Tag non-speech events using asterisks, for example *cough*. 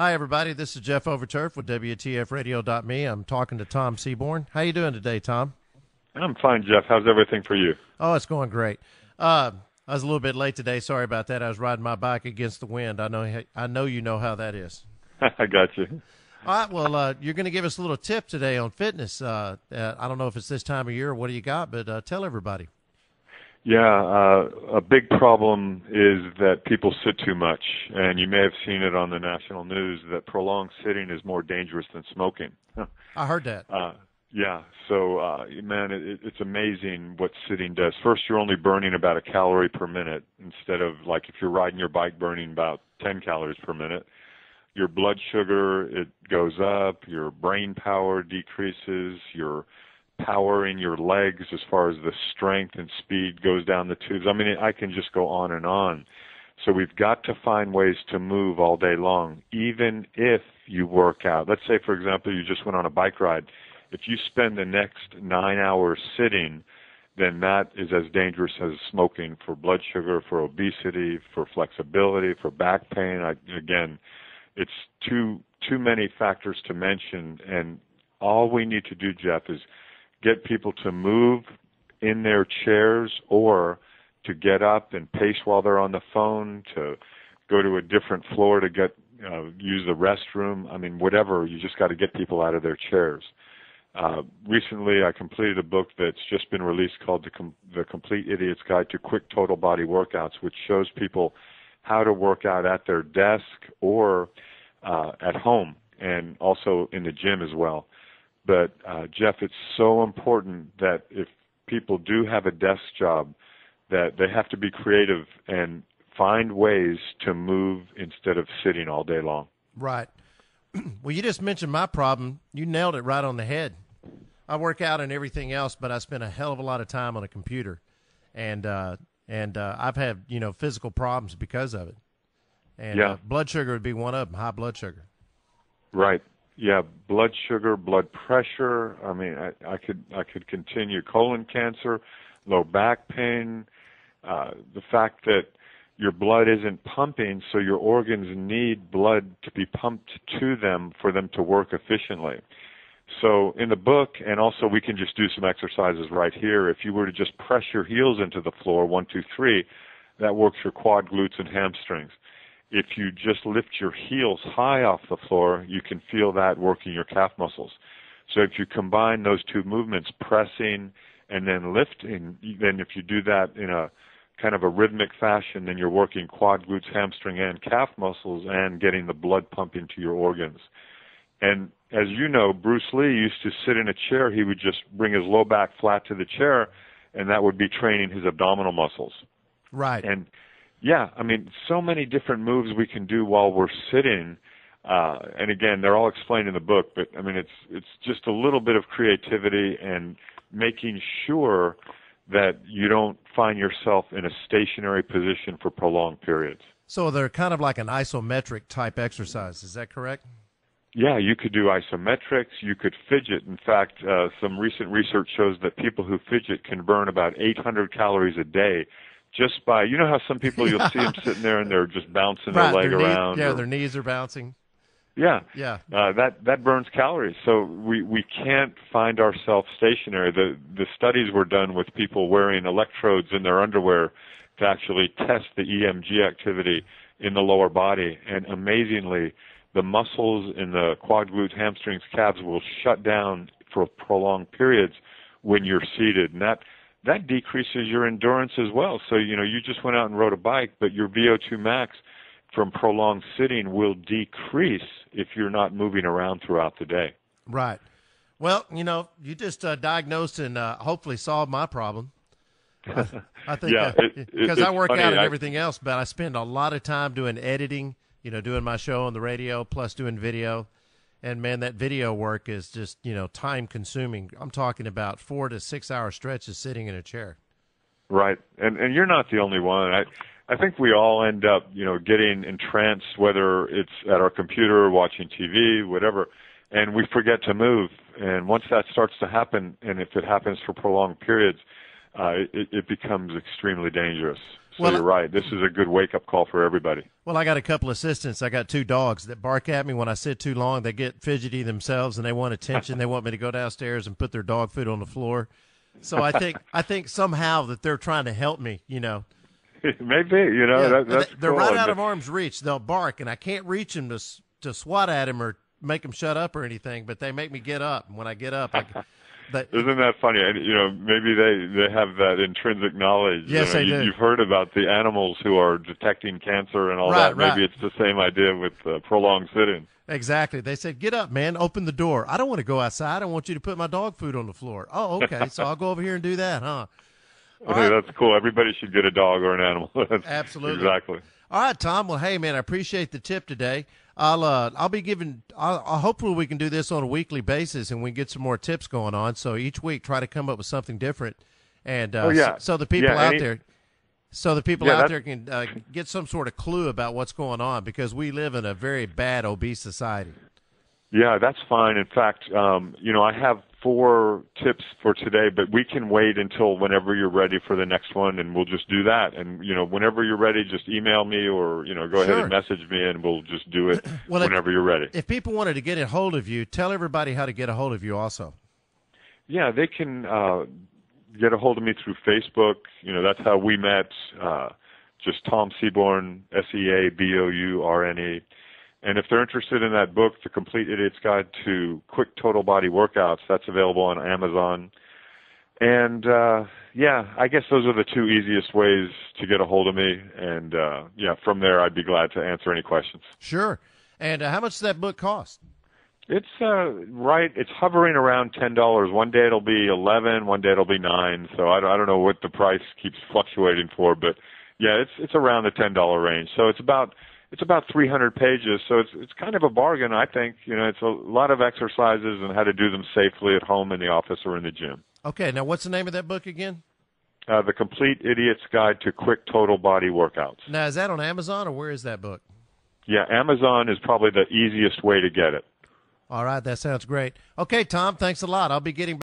Hi, everybody. This is Jeff Overturf with WTFRadio.me. I'm talking to Tom Seabourne. How you doing today, Tom? I'm fine, Jeff. How's everything for you? Oh, it's going great. Uh, I was a little bit late today. Sorry about that. I was riding my bike against the wind. I know. I know you know how that is. *laughs* I got you. All right. Well, uh, you're going to give us a little tip today on fitness. Uh, uh, I don't know if it's this time of year or what do you got, but uh, tell everybody. Yeah, uh, a big problem is that people sit too much, and you may have seen it on the national news that prolonged sitting is more dangerous than smoking. *laughs* I heard that. Uh, yeah, so uh, man, it, it's amazing what sitting does. First, you're only burning about a calorie per minute instead of like if you're riding your bike, burning about 10 calories per minute. Your blood sugar it goes up, your brain power decreases, your power in your legs as far as the strength and speed goes down the tubes. I mean, I can just go on and on. So we've got to find ways to move all day long, even if you work out. Let's say, for example, you just went on a bike ride. If you spend the next nine hours sitting, then that is as dangerous as smoking for blood sugar, for obesity, for flexibility, for back pain. I, again, it's too too many factors to mention, and all we need to do, Jeff, is get people to move in their chairs or to get up and pace while they're on the phone, to go to a different floor to get uh, use the restroom. I mean, whatever. You just got to get people out of their chairs. Uh, recently, I completed a book that's just been released called the, Com- the Complete Idiot's Guide to Quick Total Body Workouts, which shows people how to work out at their desk or uh, at home and also in the gym as well. But uh, Jeff, it's so important that if people do have a desk job, that they have to be creative and find ways to move instead of sitting all day long. Right. *clears throat* Well, you just mentioned my problem. You nailed it right on the head. I work out and everything else, but I spend a hell of a lot of time on a computer, and uh, and uh, I've had you know physical problems because of it. And yeah. uh, blood sugar would be one of them. High blood sugar. Right yeah, blood sugar, blood pressure. I mean, I, I could I could continue colon cancer, low back pain, uh, the fact that your blood isn't pumping, so your organs need blood to be pumped to them for them to work efficiently. So in the book, and also we can just do some exercises right here. If you were to just press your heels into the floor, one, two, three, that works your quad, glutes, and hamstrings if you just lift your heels high off the floor, you can feel that working your calf muscles. So if you combine those two movements, pressing and then lifting, then if you do that in a kind of a rhythmic fashion, then you're working quad, glutes, hamstring, and calf muscles and getting the blood pumping to your organs. And as you know, Bruce Lee used to sit in a chair. He would just bring his low back flat to the chair, and that would be training his abdominal muscles. Right. And yeah, I mean, so many different moves we can do while we're sitting. Uh, and again, they're all explained in the book, but I mean, it's it's just a little bit of creativity and making sure that you don't find yourself in a stationary position for prolonged periods. So they're kind of like an isometric type exercise. Is that correct? Yeah, you could do isometrics. You could fidget. In fact, uh, some recent research shows that people who fidget can burn about 800 calories a day just by you know how some people you'll see them *laughs* sitting there and they're just bouncing right, their leg their around. yeah, or, their knees are bouncing. Yeah, yeah. Uh, that that burns calories. So we we can't find ourselves stationary. The the studies were done with people wearing electrodes in their underwear to actually test the EMG activity in the lower body, and amazingly, the muscles in the quad, glutes, hamstrings, calves will shut down for prolonged periods when you're seated, and that that decreases your endurance as well. So, you know, you just went out and rode a bike, but your VO2 max from prolonged sitting will decrease if you're not moving around throughout the day. Right. Well, you know, you just uh, diagnosed and uh, hopefully solved my problem. I, I think yeah, because uh, *laughs* I work funny. out and I, everything else, but I spend a lot of time doing editing, you know, doing my show on the radio plus doing video and man, that video work is just you know time consuming. I'm talking about four to six hour stretches sitting in a chair. Right, and and you're not the only one. I I think we all end up you know getting entranced, whether it's at our computer, watching TV, whatever, and we forget to move. And once that starts to happen, and if it happens for prolonged periods, uh, it, it becomes extremely dangerous. So Well, you're right. This is a good wake up call for everybody. Well, I got a couple of assistants. I got two dogs that bark at me when I sit too long. They get fidgety themselves and they want attention. they want me to go downstairs and put their dog food on the floor. So I think *laughs* I think somehow that they're trying to help me. You know, *laughs* Maybe you know Yeah, that, that's they're cool. right out of arm's reach. They'll bark, and I can't reach them to to swat at him or make them shut up or anything. But they make me get up. And when I get up, I, *laughs* they, Isn't that funny? And you know, maybe they they have that intrinsic knowledge. Yes, you know, they you, do. You've heard about the animals who are detecting cancer and all Right, that. Maybe right. it's the same idea with uh, prolonged sitting. Exactly. They said, "Get up, man. Open the door. I don't want to go outside. I want you to put my dog food on the floor." Oh, okay. so I'll go over here and do that, huh? *laughs* All I right. That's cool. Everybody should get a dog or an animal. *laughs* Absolutely. Exactly. All right, Tom. Well, hey, man, I appreciate the tip today. I'll uh, I'll be giving. I'll, I'll hopefully we can do this on a weekly basis and we can get some more tips going on. So each week, try to come up with something different, and uh, Oh, yeah. so, so the people Yeah, out any- there, so the people Yeah, out there can uh, get some sort of clue about what's going on because we live in a very bad obese society. Yeah, that's fine. In fact, um, you know, I have four tips for today, but we can wait until whenever you're ready for the next one, and we'll just do that. And you know, whenever you're ready, just email me or you know, go ahead and message me, and we'll just do it *clears throat* Well, if- whenever you're ready. If people wanted to get a hold of you, tell everybody how to get a hold of you. Also, Yeah, they can uh, get a hold of me through Facebook. You know, that's how we met. Uh, just Tom Seabourne, S E A B O U R N E. And if they're interested in that book, The Complete Idiot's Guide to Quick Total Body Workouts, that's available on Amazon. And uh, yeah, I guess those are the two easiest ways to get a hold of me. And uh, yeah, from there, I'd be glad to answer any questions. sure. And uh, how much does that book cost? It's uh right. It's hovering around ten dollars. One day it'll be eleven. One day it'll be nine. So I don't, I don't know what the price keeps fluctuating for, but yeah, it's it's around the ten dollar range. So it's about it's about three hundred pages. So it's it's kind of a bargain, I think. You know, it's a lot of exercises and how to do them safely at home, in the office, or in the gym. Okay, now what's the name of that book again? Uh, the Complete Idiot's Guide to Quick Total Body Workouts. Now is that on Amazon or where is that book? Yeah, Amazon is probably the easiest way to get it. All right, that sounds great. Okay, Tom, thanks a lot. I'll be getting